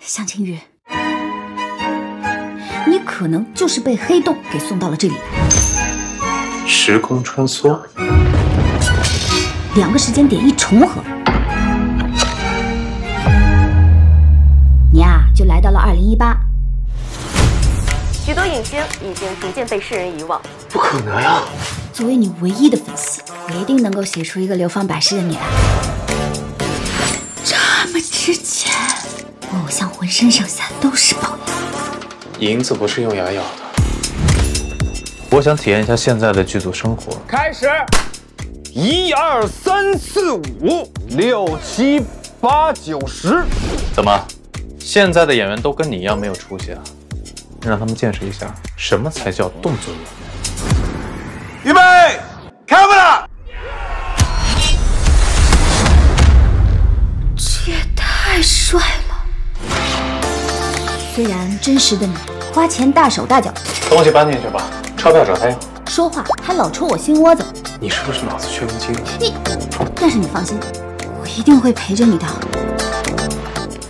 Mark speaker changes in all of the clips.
Speaker 1: 向晴雨，你可能就是被黑洞给送到了这里来。
Speaker 2: 时空穿梭，
Speaker 1: 两个时间点一重合，你啊就来到了二零一八。
Speaker 3: 许多影星已经逐渐被世人遗忘。
Speaker 2: 不可能呀！
Speaker 1: 作为你唯一的粉丝，我一定能够写出一个流芳百世的你来。这么值钱，身上下都是宝呀！
Speaker 2: 银子不是用牙咬的。我想体验一下现在的剧组生活。
Speaker 4: 开始，一二三四五六七八九十。
Speaker 2: 怎么，现在的演员都跟你一样没有出息啊？让他们见识一下什么才叫动作演员。
Speaker 4: 预备，camera。
Speaker 1: 这也太帅了！虽然真实的你花钱大手大脚，
Speaker 2: 东西搬进去吧，钞票找他要。
Speaker 1: 说话还老戳我心窝子，
Speaker 2: 你是不是脑子缺根筋？
Speaker 1: 你，但是你放心，我一定会陪着你的。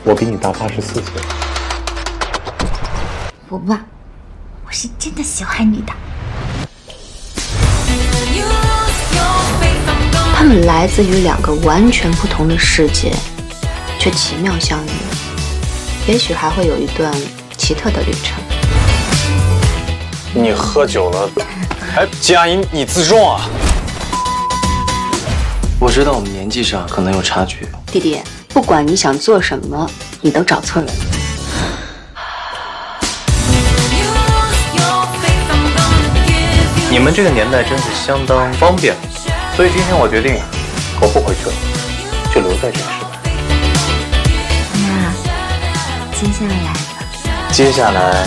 Speaker 2: 我比你大八十四岁。
Speaker 1: 我不怕，我是真的喜欢你的。
Speaker 5: 他们来自于两个完全不同的世界，却奇妙相遇，也许还会有一段奇特的旅程。
Speaker 2: 你喝酒了？哎，季阿姨，你自重啊！
Speaker 6: 我知道我们年纪上可能有差距，
Speaker 5: 弟弟，不管你想做什么，你都找错人了。
Speaker 2: 你们这个年代真是相当方便，所以今天我决定，我不回去了，就留在这个时代。
Speaker 1: 接下来？
Speaker 2: 接下来